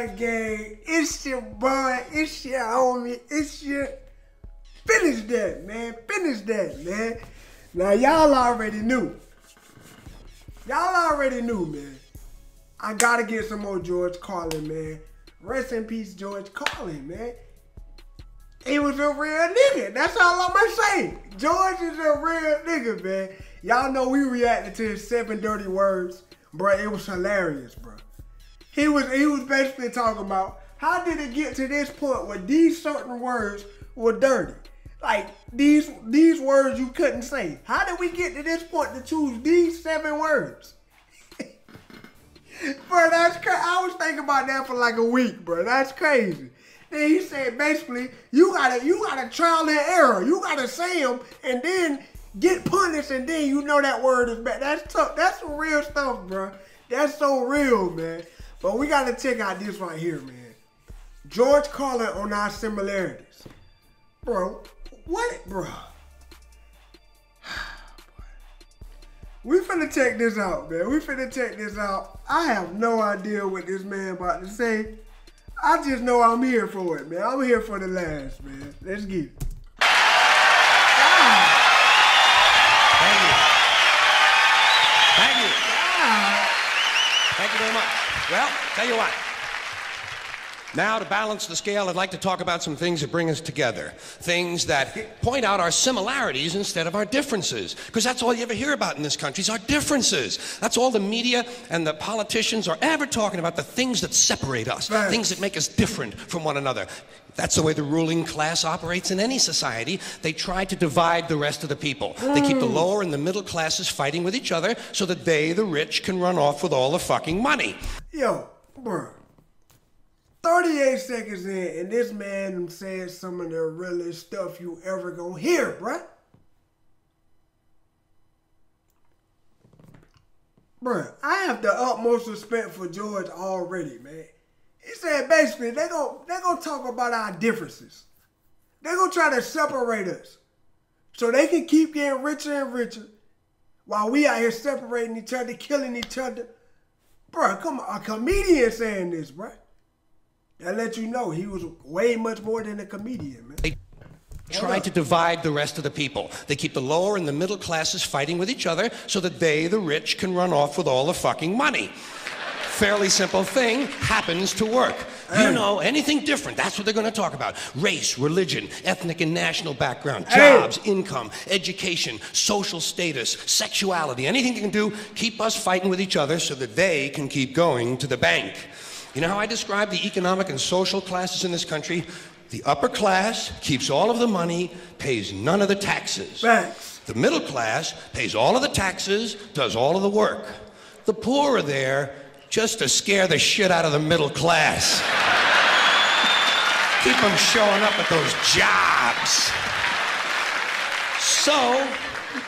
Alright, gang. It's your boy. It's your homie. It's your. Finish that, man. Finish that, man. Now, y'all already knew. Y'all already knew, man. I gotta get some more George Carlin, man. Rest in peace, George Carlin, man. He was a real nigga. That's all I'm gonna say. George is a real nigga, man. Y'all know we reacted to his seven dirty words, bro. It was hilarious, bro. He was he was basically talking about how did it get to this point where these certain words were dirty. Like these these words you couldn't say. How did we get to this point to choose these seven words? bro, that's crazy. I was thinking about that for like a week, bro. That's crazy. Then he said basically you gotta you gotta trial and error. You gotta say them and then get punished and then you know that word is bad. That's tough. That's some real stuff, bro. That's so real, man. But we gotta check out this right here, man. George Carlin on our similarities. Bro, what bro? We finna check this out, man. We finna check this out. I have no idea what this man about to say. I just know I'm here for it, man. I'm here for the last, man. Let's get it. Thank you very much. Well, tell you what. Now, to balance the scale, I'd like to talk about some things that bring us together. Things that point out our similarities instead of our differences. Because that's all you ever hear about in this country is our differences. That's all the media and the politicians are ever talking about, the things that separate us, Right. things that make us different from one another. That's the way the ruling class operates in any society. They try to divide the rest of the people. They keep the mm. lower and the middle classes fighting with each other so that they, the rich, can run off with all the fucking money. Yo, bro. 38 seconds in, and this man said some of the realest stuff you ever gonna hear, bruh. Bruh, I have the utmost respect for George already, man. He said basically they gon' they gonna talk about our differences. They gonna try to separate us. So they can keep getting richer and richer while we out here separating each other, killing each other. Bruh, come on, a comedian saying this, bruh. That let you know he was way much more than a comedian, man. They try to divide the rest of the people. They keep the lower and the middle classes fighting with each other so that they, the rich, can run off with all the fucking money. Fairly simple thing happens to work. You know, anything different, that's what they're going to talk about. Race, religion, ethnic and national background, Hey. jobs, income, education, social status, sexuality, anything you can do, keep us fighting with each other so that they can keep going to the bank. You know how I describe the economic and social classes in this country? The upper class keeps all of the money, pays none of the taxes. Facts. The middle class pays all of the taxes, does all of the work. The poor are there just to scare the shit out of the middle class. Keep them showing up at those jobs. So,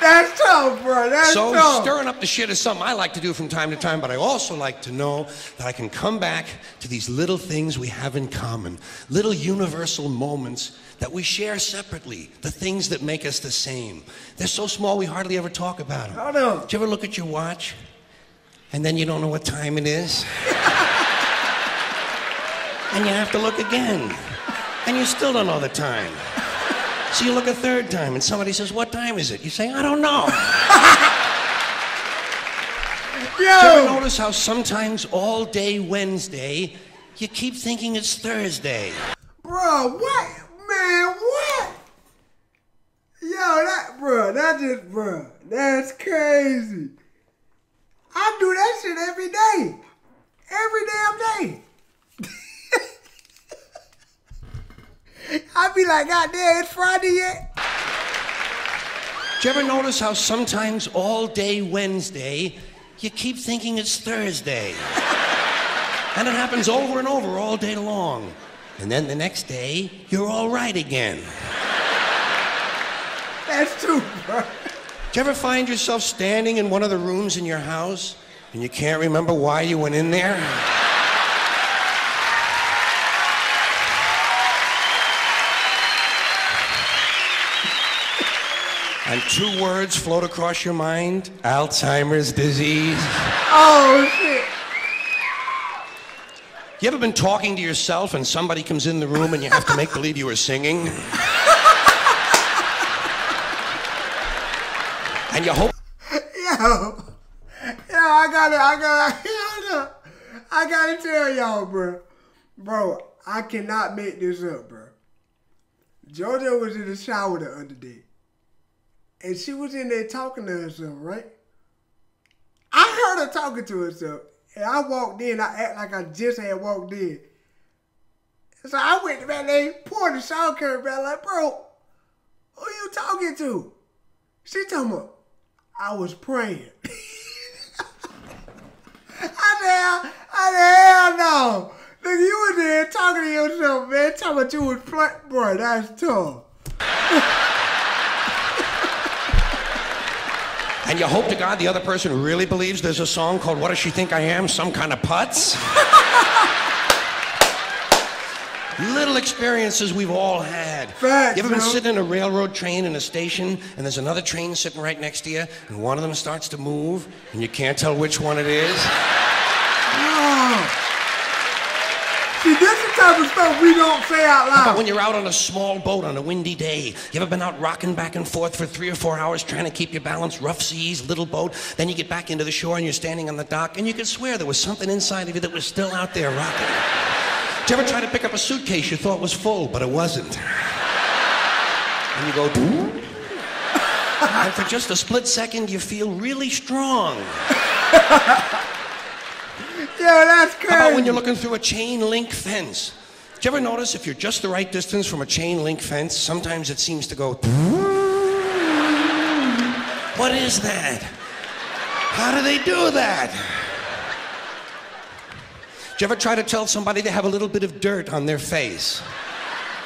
That's tough, bro. That's so tough. stirring up the shit is something I like to do from time to time, but I also like to know that I can come back to these little things we have in common, little universal moments that we share separately, the things that make us the same. They're so small we hardly ever talk about them. Hold on. Did you ever look at your watch and then you don't know what time it is? and you have to look again, and you still don't know the time. So you look a third time, and somebody says, What time is it? You say, I don't know. Did you ever notice how sometimes all day Wednesday, you keep thinking it's Thursday? bro, what? Man, what? Yo, that, bro, that just, bro, that's crazy. I do that shit every day. Every damn day. I be like, God damn, it's Friday yet? Did you ever notice how sometimes all day Wednesday, you keep thinking it's Thursday? and it happens over and over all day long. And then the next day, you're all right again. That's true, bro. Do you ever find yourself standing in one of the rooms in your house and you can't remember why you went in there? And two words float across your mind Alzheimer's disease. Oh, shit. You ever been talking to yourself and somebody comes in the room and you have to make believe you were singing? and you hope. Yo, yo, I gotta, I gotta, yo, I gotta tell y'all, bro. Bro, I cannot make this up, bro. Georgia was in the shower the other day. And she was in there talking to herself, right? I heard her talking to herself. And I walked in, I act like I just had walked in. So I went to that lady, poured the shower curtain back, like, bro, who you talking to? She talking about, I was praying. I said, I said, hell no. Nigga, you was there talking to yourself, man. Talking about you was playing. Boy, that's tough. And you hope to God the other person really believes there's a song called What Does She Think I Am? Some kind of putz? Little experiences we've all had. Facts, you ever been sitting in a railroad train in a station and there's another train sitting right next to you and one of them starts to move and you can't tell which one it is? Oh. See, this is the type of stuff we don't say out How about when you're out on a small boat on a windy day? You ever been out rocking back and forth for three or four hours trying to keep your balance? Rough seas, little boat. Then you get back into the shore and you're standing on the dock and you could swear there was something inside of you that was still out there rocking. Did you ever try to pick up a suitcase you thought was full, but it wasn't? And you go, and for just a split second, you feel really strong. Yeah, that's crazy. How about when you're looking through a chain link fence? Did you ever notice if you're just the right distance from a chain link fence, sometimes it seems to go. What is that? How do they do that? Did you ever try to tell somebody they have a little bit of dirt on their face?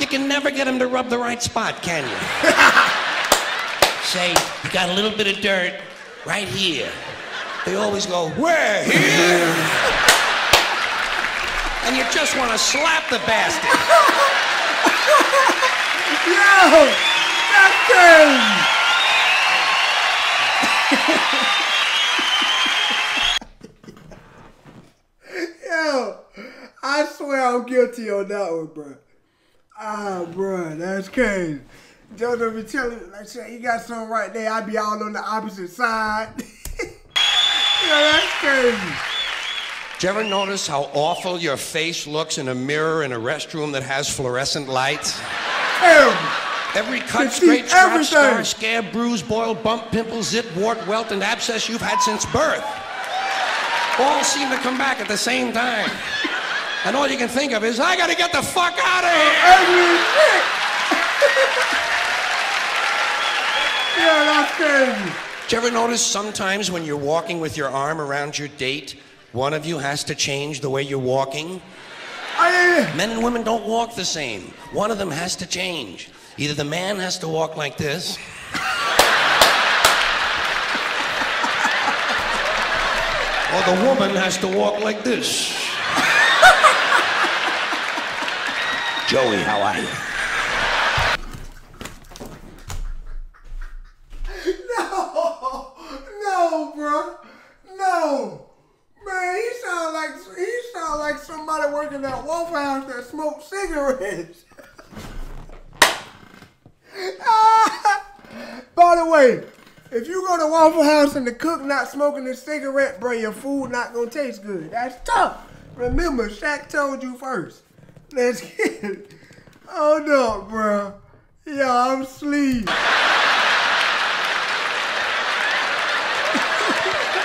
You can never get them to rub the right spot, can you? Say, you got a little bit of dirt right here. They always go, Where? Here? and you just want to slap the bastard. Yo, that's crazy. Yo, I swear I'm guilty on that one, bro. Ah, bro, that's crazy. Jojo be telling like, shit, you got something right there. I'd be all on the opposite side. Yo, that's crazy. Did you ever notice how awful your face looks in a mirror in a restroom that has fluorescent lights? Every cut, scrape, scratch, scar, scab, bruise, boil, bump, pimple, zit, wart, welt, and abscess you've had since birth all seem to come back at the same time. And all you can think of is, I gotta get the fuck out of here! As shit. Yo, that's crazy. Did you ever notice sometimes when you're walking with your arm around your date, one of you has to change the way you're walking? I, Men and women don't walk the same. One of them has to change. Either the man has to walk like this, or the woman has to walk like this. Joey, how are you? no, no, bro, no, man. He sound like he sound like somebody working at Waffle House that smoked cigarettes. By the way, if you go to Waffle House and the cook not smoking a cigarette, bro, your food not gonna taste good. That's tough. Remember, Shaq told you first. Let's get it. Hold up, bro. Yo, I'm sleep.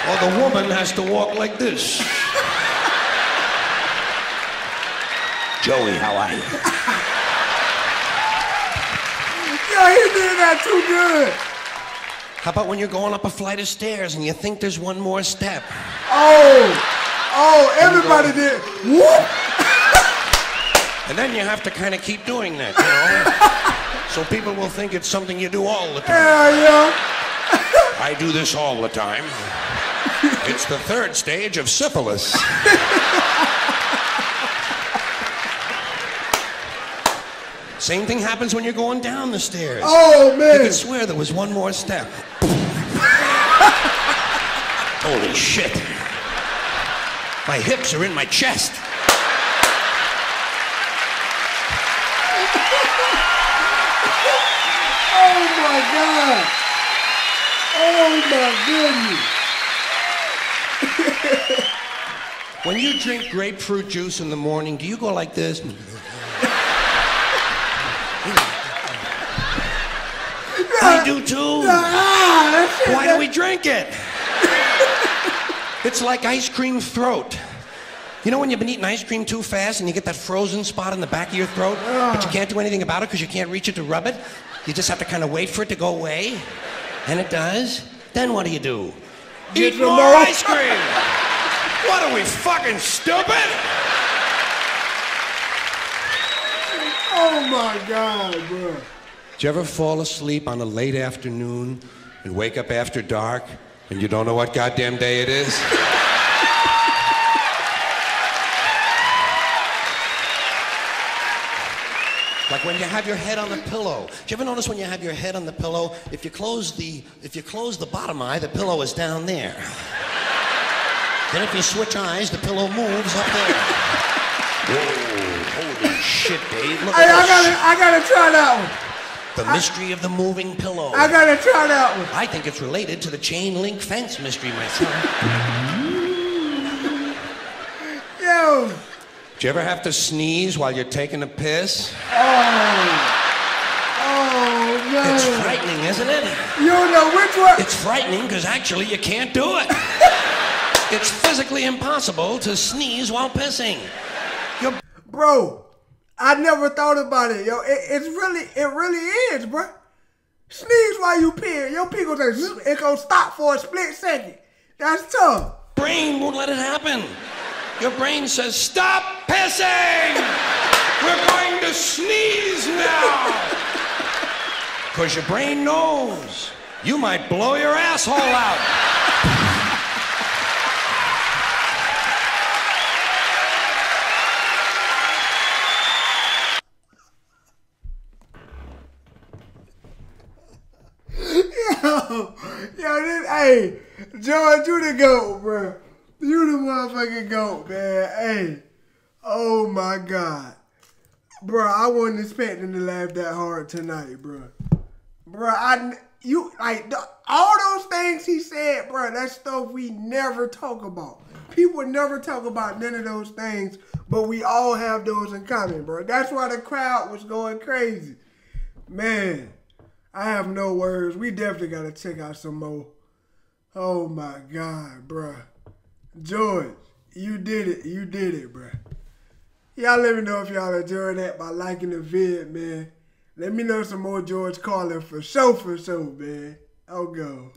Or the woman has to walk like this. Joey, how are you? Yo, he did that too good. How about when you're going up a flight of stairs and you think there's one more step? Oh, oh, everybody did. Whoop. And then you have to kind of keep doing that, you know? so people will think it's something you do all the time. Hell yeah. I do this all the time. It's the third stage of syphilis. Same thing happens when you're going down the stairs. Oh You man. could swear there was one more step. Holy shit. My hips are in my chest. oh my God. Oh my goodness. when you drink grapefruit juice in the morning, do you go like this? I do too. Ah, Why do we drink it? it's like ice cream throat. You know when you've been eating ice cream too fast and you get that frozen spot in the back of your throat, but you can't do anything about it because you can't reach it to rub it? You just have to kind of wait for it to go away. And it does. Then what do you do? Get Eat more. ice cream. what are we fucking stupid? Oh my God, bro. Did you ever fall asleep on a late afternoon and wake up after dark and you don't know what goddamn day it is? Like when you have your head on the pillow. Do you ever notice when you have your head on the pillow, if you close the if you close the bottom eye, the pillow is down there. then if you switch eyes, the pillow moves up there. Whoa, holy shit, Dave. Look Hey, at I gotta, I gotta try that one. The mystery of the moving pillow. I gotta try that one. I think it's related to the chain link fence mystery myself. Yo. Do you ever have to sneeze while you're taking a piss? Oh, oh man. It's frightening, isn't it? You don't know which one. It's frightening because actually you can't do it. it's physically impossible to sneeze while pissing. You're Bro, I never thought about it, yo. It, it's really, it really is, bro. Sneeze while you pee. Your pee goes like, zoop, it gonna stop for a split second. That's tough. brain won't let it happen. Your brain says, Stop pissing! We're going to sneeze now! Because your brain knows you might blow your asshole out. Yo, yo, this, hey, George, you the goat, bro. You the motherfucking goat, man. Hey, oh my God. Bro, I wasn't expecting to laugh that hard tonight, bro. Bro, I, you, like, the, all those things he said, bro, that's stuff we never talk about. People never talk about none of those things, but we all have those in common, bro. That's why the crowd was going crazy. Man, I have no words. We definitely got to check out some more. Oh my God, bruh. George, you did it. You did it, bruh. Y'all let me know if y'all enjoyed that by liking the vid, man. Let me know some more George Carlin for sure, for sure, man. I'll go.